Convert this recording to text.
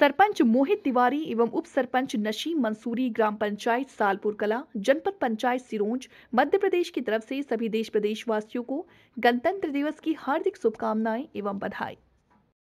सरपंच मोहित तिवारी एवं उप सरपंच नशीम मंसूरी ग्राम पंचायत सालपुर कला, जनपद पंचायत सिरोंज, मध्य प्रदेश की तरफ़ से सभी देश प्रदेश वासियों को गणतंत्र दिवस की हार्दिक शुभकामनाएँ एवं बधाई।